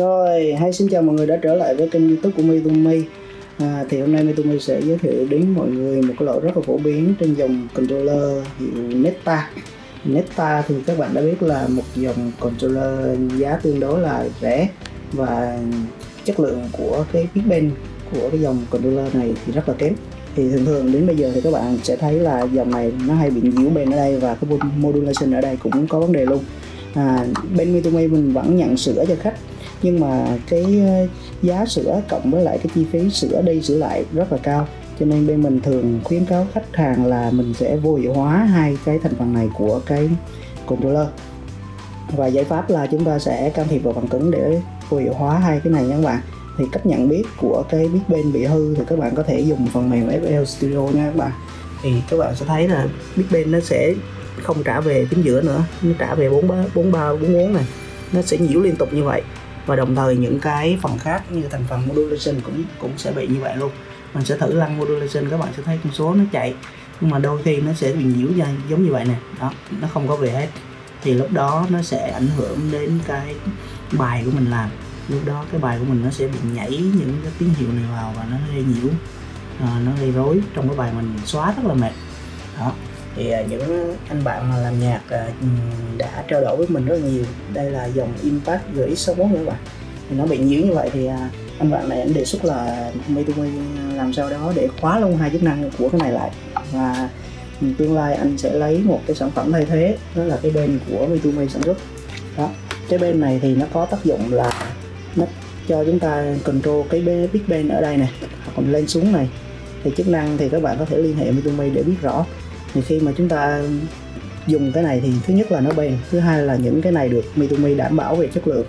Rồi, hay xin chào mọi người đã trở lại với kênh youtube của Mitumi à, Thì hôm nay Mitumi sẽ giới thiệu đến mọi người một cái loại rất là phổ biến trên dòng controller hiệu Netta. Netta thì các bạn đã biết là một dòng controller giá tương đối là rẻ và chất lượng của cái Big của cái dòng controller này thì rất là kém. Thì thường thường đến bây giờ thì các bạn sẽ thấy là dòng này nó hay bị nhiễu bên ở đây và cái modulation ở đây cũng có vấn đề luôn. À, bên Mitumi mình vẫn nhận sửa cho khách nhưng mà cái ờ, giá sửa cộng với lại cái chi phí sửa đi sửa lại rất là cao. Cho nên bên mình thường khuyến cáo khách hàng là mình sẽ vô hiệu hóa hai cái thành phần này của cái controller. Và giải pháp là chúng ta sẽ can thiệp vào phần cứng để vô hiệu hóa hai cái này nha các bạn. Thì cách nhận biết của cái biết bên bị hư thì các bạn có thể dùng phần mềm FL Studio nha các bạn. Thì các bạn sẽ thấy là biết bên nó sẽ không trả về chính giữa nữa, nó trả về 43 43 44 này. Nó sẽ nhiễu liên tục như vậy và đồng thời những cái phần khác như thành phần modulation cũng cũng sẽ bị như vậy luôn. Mình sẽ thử lăn modulation các bạn sẽ thấy con số nó chạy. Nhưng mà đôi khi nó sẽ bị nhiễu ra giống như vậy nè. Đó nó không có về hết. Thì lúc đó nó sẽ ảnh hưởng đến cái bài của mình làm. Lúc đó cái bài của mình nó sẽ bị nhảy những cái tín hiệu này vào và nó gây nhiễu. À, nó gây rối trong cái bài mình xóa rất là mệt. Đó thì à, những anh bạn mà làm nhạc à, đã trao đổi với mình rất là nhiều. Đây là dòng Impact GX61 nha các bạn. Thì nó bị nhiễu như vậy thì à, anh bạn này anh đề xuất là Mitumi làm sao đó để khóa luôn hai chức năng của cái này lại. Và tương lai anh sẽ lấy một cái sản phẩm thay thế, đó là cái bên của Mitumi sản xuất. Đó, cái bên này thì nó có tác dụng là nó cho chúng ta control cái big band ở đây này, hoặc lên xuống này. Thì chức năng thì các bạn có thể liên hệ Mitumi để biết rõ thì khi mà chúng ta dùng cái này thì thứ nhất là nó bền, thứ hai là những cái này được Mitumi đảm bảo về chất lượng.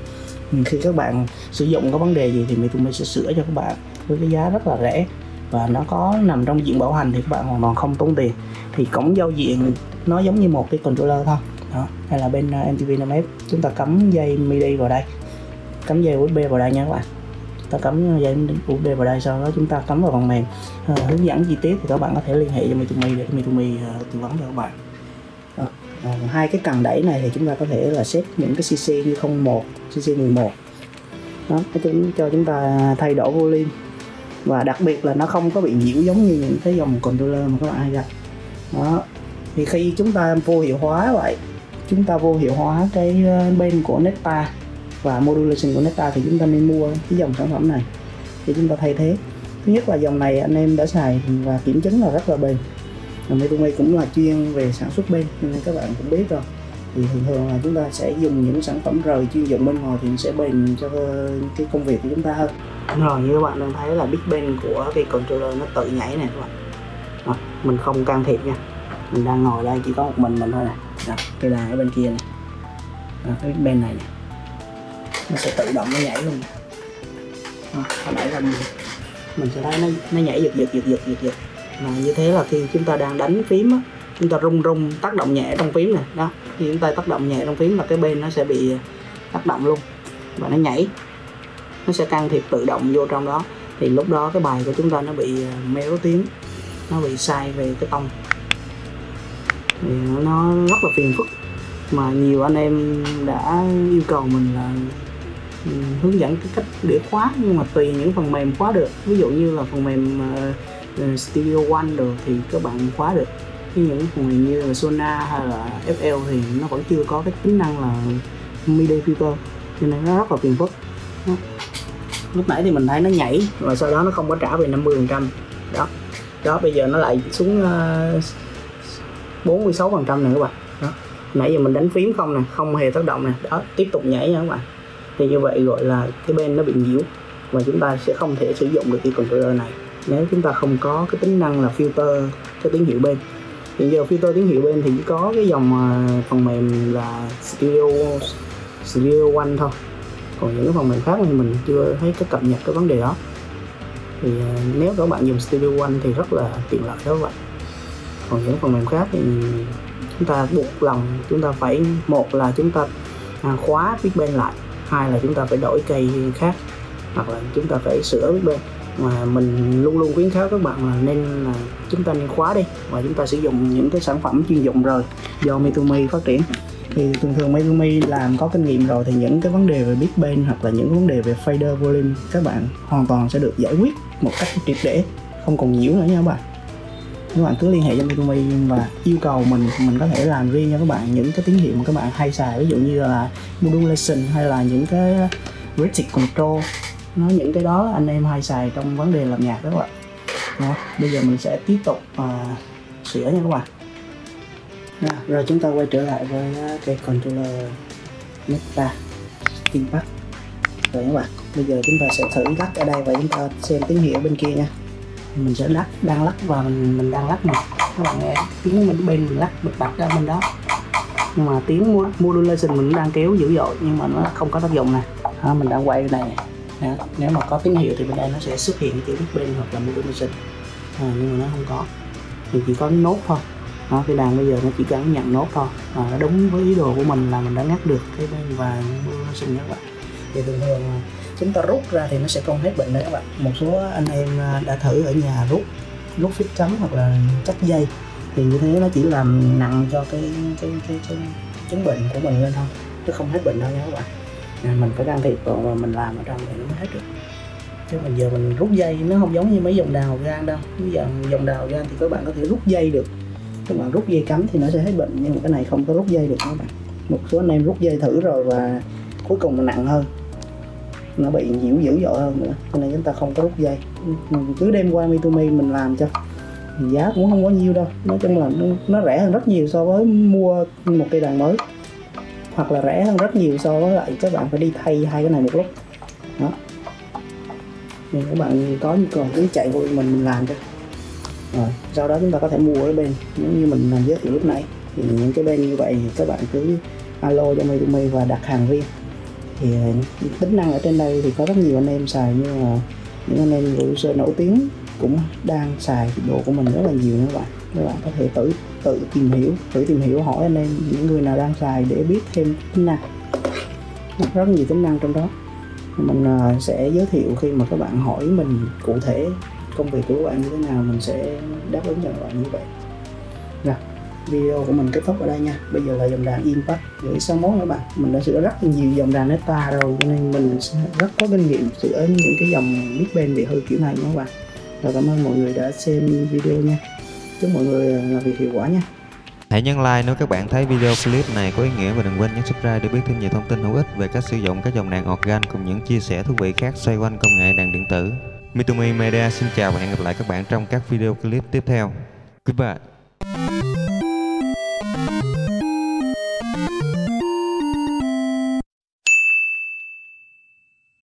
Ừ, khi các bạn sử dụng có vấn đề gì thì Mitumi sẽ sửa cho các bạn với cái giá rất là rẻ và nó có nằm trong diện bảo hành thì các bạn hoàn toàn không tốn tiền. Thì cổng giao diện nó giống như một cái controller thôi. Đó, hay là bên ờ, MTV 5F chúng ta cắm dây MIDI vào đây, cắm dây USB vào đây nha các bạn ta cắm dây USB vào đây sau đó chúng ta cắm vào phần mềm. À, hướng dẫn chi tiết thì các bạn có thể liên hệ cho Mitumi để Mitumi uh, ờ, tư vấn cho các bạn. À, à, hai cái cần đẩy này thì chúng ta có thể là xếp những cái CC như 01 CC 11 đó nó cho chúng ta thay đổi volume. Và đặc biệt là nó không có bị nhiễu giống như những cái dòng controller mà các bạn hay gặp. Đó thì khi chúng ta vô hiệu hóa vậy chúng ta vô hiệu hóa cái bên của Netta và modulation của Netta thì chúng ta nên mua cái dòng sản phẩm này để chúng ta thay thế. Thứ nhất là dòng này anh em đã xài và kiểm chứng là rất là bền. Và Metumi cũng là chuyên về sản xuất bên nên các bạn cũng biết rồi. Thì thường thường là chúng ta sẽ dùng những sản phẩm rời chuyên dụng bên ngoài thì sẽ bền cho cái công việc của chúng ta hơn. Rồi như các bạn đang thấy là Big Ben của cái controller nó tự nhảy này các bạn. À, mình không can thiệp nha. Mình đang ngồi đây chỉ có một mình mình thôi nè. Cái đàn ở bên kia này à, cái Big Ben này nè nó sẽ tự động nó nhảy luôn. À, nó đẩy là mình, mình sẽ thấy nó, nó nhảy giật giật giật giật giật giật. Mà như thế là khi chúng ta đang đánh phím á chúng ta rung rung tác động nhẹ trong phím này. Đó khi chúng ta tác động nhẹ trong phím là cái bên nó sẽ bị tác động luôn và nó nhảy. Nó sẽ can thiệp tự động vô trong đó. Thì lúc đó cái bài của chúng ta nó bị ờ, méo tiếng nó bị sai về cái tông. Thì nó rất là phiền phức. Mà nhiều anh em đã yêu cầu mình là hướng dẫn cái cách để khóa nhưng mà tùy những phần mềm khóa được. Ví dụ như là phần mềm uh, Studio One được thì các bạn khóa được. Với những phần mềm như là Sona hay là FL thì nó vẫn chưa có cái tính năng là MIDI filter cho nên nó rất là phiền phức. Lúc nãy thì mình thấy nó nhảy và sau đó nó không có trả về 50 phần trăm. Đó. Đó bây giờ nó lại xuống ờ, uh, 46 phần trăm này các bạn. Đó. Nãy giờ mình đánh phím không nè không hề tác động nè. Đó tiếp tục nhảy nha các bạn thì như vậy gọi là cái bên nó bị nhiễu và chúng ta sẽ không thể sử dụng được cái controller này. Nếu chúng ta không có cái tính năng là filter cái tín hiệu bên. Hiện giờ filter tín hiệu bên thì chỉ có cái dòng à, phần mềm là Studio Studio One thôi. Còn những cái phần mềm khác thì mình chưa thấy cái cập nhật cái vấn đề đó. Thì à, nếu các bạn dùng Studio One thì rất là tiện lợi đó các bạn. Còn những phần mềm khác thì chúng ta buộc lòng, chúng ta phải, một là chúng ta à, khóa Big bên lại hai là chúng ta phải đổi cây khác, hoặc là chúng ta phải sửa bên. Mà mình luôn luôn khuyến cáo các bạn là nên là chúng ta nên khóa đi, và chúng ta sử dụng những cái sản phẩm chuyên dụng rồi. Do Mitumi phát triển, thì thường thường Megumi làm có kinh nghiệm rồi thì những cái vấn đề về Big Bang hoặc là những vấn đề về fader volume, các bạn hoàn toàn sẽ được giải quyết một cách triệt để, không còn nhiễu nữa nha các bạn các bạn cứ liên hệ cho Megumi và yêu cầu mình mình có thể làm riêng cho các bạn những cái tín hiệu mà các bạn hay xài ví dụ như là modulation hay là những cái rhythmic control nó những cái đó anh em hay xài trong vấn đề làm nhạc đó các bạn đó. bây giờ mình sẽ tiếp tục uh, sửa nha các bạn đó. rồi chúng ta quay trở lại với cái controller Meta Impact rồi các bạn bây giờ chúng ta sẽ thử gắt ở đây và chúng ta xem tín hiệu bên kia nha mình sẽ lắc đang lắc và mình mình đang lắc nè các bạn nghe tiếng mình bên mình lắc bật bạch ra bên đó. Nhưng mà tiếng modulation mình đang kéo dữ dội nhưng mà nó không có tác dụng này đó, mình đang quay này đó. nếu mà có tín hiệu thì bên đây nó sẽ xuất hiện tiếng chữ hoặc là modulation. À, nhưng mà nó không có. Thì chỉ có nốt thôi. Đó, cái đàn bây giờ nó chỉ cần nhận nốt thôi. À, nó đúng với ý đồ của mình là mình đã ngắt được cái bên và modulation các bạn thì thường thường chúng ta rút ra thì nó sẽ không hết bệnh đấy các bạn. Một số anh em à, đã thử ở nhà rút rút phít chấm hoặc là cắt dây. Thì như thế nó chỉ làm nặng cho cái cái cái, cái chứng bệnh của mình lên thôi chứ không hết bệnh đâu nha các bạn. Nên mình phải can thiệp và mình làm ở trong thì nó mới hết được. Chứ mình giờ mình rút dây nó không giống như mấy dòng đào gan đâu. Bây giờ dòng đào gan thì các bạn có thể rút dây được. Các bạn rút dây cắm thì nó sẽ hết bệnh nhưng mà cái này không có rút dây được các bạn. Một số anh em rút dây thử rồi và cuối cùng là nặng hơn nó bị nhiễu dữ dội hơn nữa. Cho nên chúng ta không có rút dây. Mình cứ đem qua Mitomi mình làm cho. Giá cũng không có nhiêu đâu. Nói chung là nó, nó rẻ hơn rất nhiều so với mua một cây đàn mới. Hoặc là rẻ hơn rất nhiều so với lại các bạn phải đi thay hai cái này một lúc. Đó. Nên các bạn có nhu cầu cứ chạy vội mình mình làm cho rồi sau đó chúng ta có thể mua ở bên. Nếu như mình giới thiệu lúc nãy thì những cái bên như vậy thì các bạn cứ alo cho Mayumi và đặt hàng riêng thì ờ, tính năng ở trên đây thì có rất nhiều anh em xài như là những anh em user nổi tiếng cũng đang xài đồ của mình rất là nhiều nữa các bạn. Các bạn có thể tự tự tìm hiểu tự tìm hiểu hỏi anh em những người nào đang xài để biết thêm tính năng. Rất nhiều tính năng trong đó. Mình ờ, sẽ giới thiệu khi mà các bạn hỏi mình cụ thể công việc của các bạn như thế nào, mình sẽ đáp ứng cho các bạn như vậy. Rồi video của mình kết thúc ở đây nha bây giờ là dòng đàn impact gửi sang món các bạn mình đã sửa rất nhiều dòng đàn neta rồi, cho nên mình rất có kinh nghiệm sửa những cái dòng big band bị hư kiểu này nha các bạn và cảm ơn mọi người đã xem video nha chúc mọi người à, làm việc hiệu quả nha Hãy nhấn like nếu các bạn thấy video clip này có ý nghĩa và đừng quên nhấn subscribe để biết thêm nhiều thông tin hữu ích về cách sử dụng các dòng đàn organ cùng những chia sẻ thú vị khác xoay quanh công nghệ đàn điện tử. Mitumi Media xin chào và hẹn gặp lại các bạn trong các video clip tiếp theo. Goodbye.